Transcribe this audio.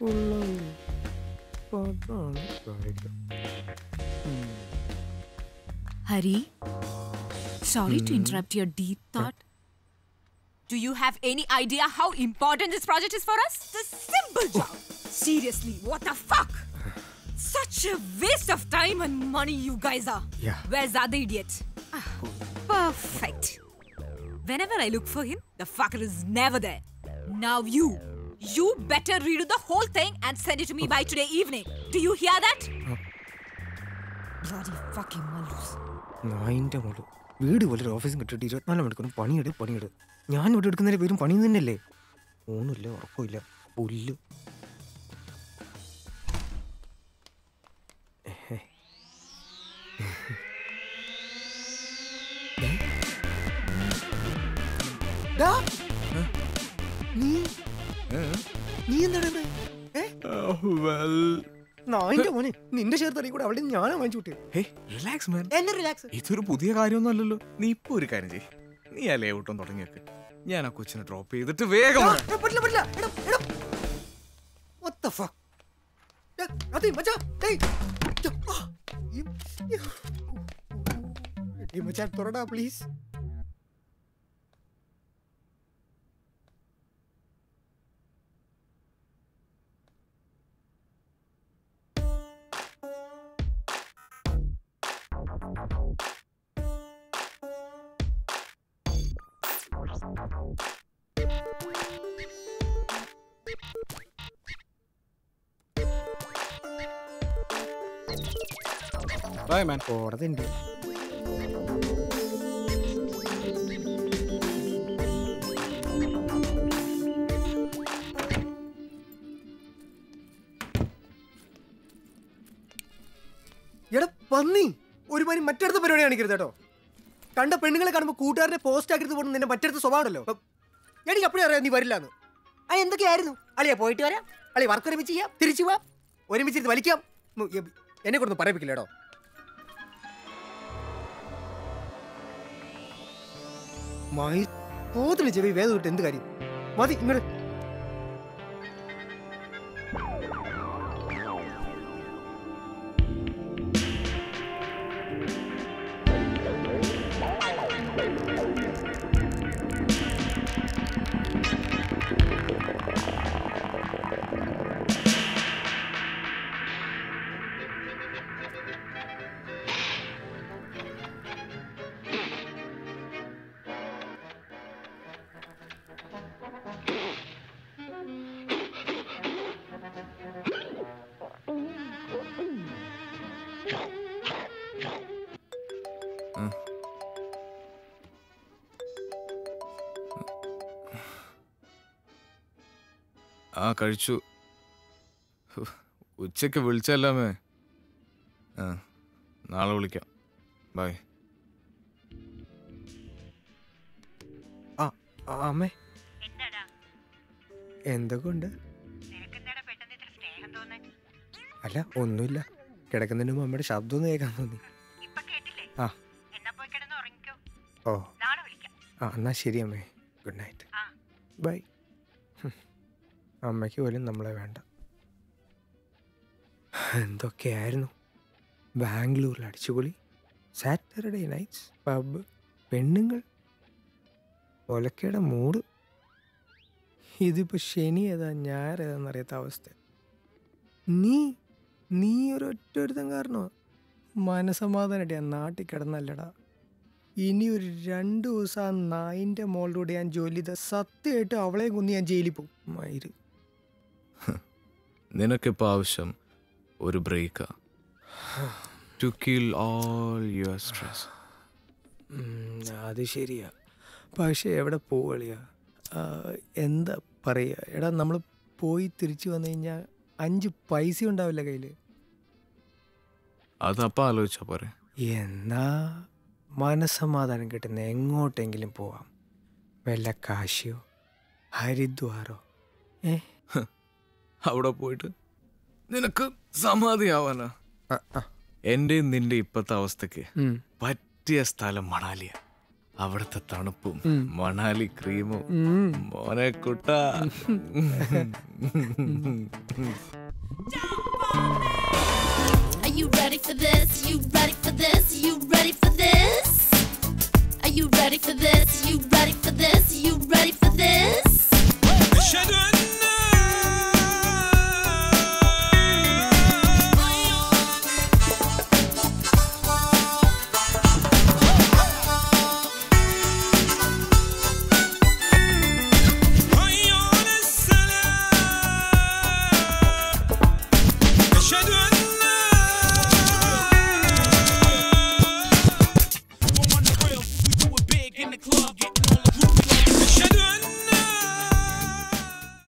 Hari, sorry to hmm. interrupt your deep thought. Do you have any idea how important this project is for us? The simple oh. job! Seriously, what the fuck? Such a waste of time and money you guys are. Yeah. Where's the other idiot? Ah, perfect. Whenever I look for him, the fucker is never there. Now you, you better redo the whole thing and send it to me by today evening. Do you hear that? Bloody fucking malus. നായിന്റെ മോൾ. വീട് പോലൊരു ഓഫീസും കിട്ടിയിട്ട് ഇരുപത്തിനാല് മണിക്കൂറും പണിയെടു പണിയെടു. ഞാൻ ഇവിടെ എടുക്കുന്നതിന് പേരും പണി തന്നെയല്ലേ? ഊണില്ല ഉറക്കമില്ല പുല്ല്. നീ നീ എന്താണ് ഇവിടെ ഏ? നായിന്റെ മോനെ നിന്റെ കൂടെ അവിടെ ഞാനാ വാങ്ങിച്ചു വിട്ടേ റിലാക്സ് മാൻ എന്നെ റിലാക്സ് ഇതൊരു പുതിയ കാര്യമൊന്നും അല്ലല്ലോ നീ ഇപ്പൊ ഒരു കാര്യം ചെയ്യ്. നീ ആ ലേഔട്ടും തുടങ്ങിയൊക്കെ. ഞാൻ ആ കൊച്ചിനെ ഡ്രോപ്പ് ചെയ്തിട്ട് വേഗം വരാം. പറ്റില്ല പറ്റില്ല എടാ എടാ. What the fuck? ഏ, അതെ മച്ചാ തുറടാ പ്ലീസ് ബൈ മാൻ കോടതി ഉണ്ട് എടാ പന്നി. പനി മറ്റടുത്ത പരിപാടി കാണിക്കരുത് കേട്ടോ. കണ്ട പെണ്ണുങ്ങളെ കാണുമ്പോൾ കൂട്ടുകാരനെ പോസ്റ്റ് ആക്കരുത് പോകുന്ന നിന്റെ മറ്റടുത്ത സ്വഭാവമല്ലോ എനിക്ക് അപ്പോഴേ അറിയാം നീ വരില്ലാന്ന് ആ എന്തൊക്കെയായിരുന്നു? അളിയാ പോയിട്ട് വരാം. അളി വർക്ക് ഒരുമിച്ച് ചെയ്യാം. തിരിച്ചു പോവാം. ഒരുമിച്ചിരുന്ന് വലിക്കാം. എന്നെ കൊണ്ടൊന്നും പറയിപ്പിക്കില്ല കേട്ടോ മായി പോത്തിന് ചെവി വേദം കിട്ടും എന്ത് കാര്യം? മതി ഇങ്ങോട്ട് ആ കഴിച്ചു. ഉച്ചയ്ക്ക് വിളിച്ചല്ലാമേ ആ നാളെ വിളിക്കാം. ബൈ. ആ ആ, അമ്മേ. എന്തൊക്കെ ഉണ്ട് അല്ല ഒന്നുമില്ല. കിടക്കുന്നതിന് മുമ്പ് അമ്മയുടെ ശബ്ദം ഒന്ന് കേൾക്കാൻ തോന്നി. ആ. ഓ. ആ എന്നാ ശരി അമ്മേ. Good night. ബൈ. അമ്മയ്ക്ക് പോലും നമ്മളെ വേണ്ട. എന്തൊക്കെയായിരുന്നു? ബാംഗ്ലൂരിൽ അടിച്ചുപൊളി സാറ്റർഡേ നൈറ്റ്സ് പബ് പെണ്ണുങ്ങൾ ഒലക്കയുടെ മൂട്. ഇതിപ്പോൾ ശനി ഏതാ ഞായർ ഏതാന്നറിയാത്ത അവസ്ഥ. നീ നീ ഒരൊറ്റ ഒരുത്തൻ കാരണോ? മനസമാധാന ആ നാട്ടിൽ കിടന്നല്ലടാ. ഇനി ഒരു രണ്ട് ദിവസം ആ നായിന്റെ മോളിലൂടെ ഞാൻ ജോലി ചെയ്ത സത്യമായിട്ട് അവളെ കൊന്ന് ഞാൻ ജയിലിൽ പോകും. മയിര് നിനക്കിപ്പോൾ ആവശ്യം ഒരു ബ്രേക്കാ. To kill all your stress അത് ശരിയാ. പക്ഷേ എവിടെ പോവളിയാ എന്താ പറയുക എടാ നമ്മൾ പോയി തിരിച്ചു വന്നു കഴിഞ്ഞാൽ അഞ്ച് പൈസ ഉണ്ടാവില്ല കയ്യിൽ അതപ്പം ആലോചിച്ചാ പോരെ. എന്നാ മനസമാധാനം കിട്ടുന്ന എങ്ങോട്ടെങ്കിലും പോവാം. വല്ല കാശിയോ ഹരിദ്വാറോ ഏ? അവിടെ പോയിട്ട് നിനക്ക് സമാധിയാവാനാ. എന്റെയും നിന്റെ ഇപ്പത്തെ അവസ്ഥക്ക് പറ്റിയ സ്ഥലം മണാലിയ. അവിടത്തെ തണുപ്പും മണാലി ക്രീമും. മോനെ കുട്ട. Ready for this? You ready for this? Are you ready for this? You ready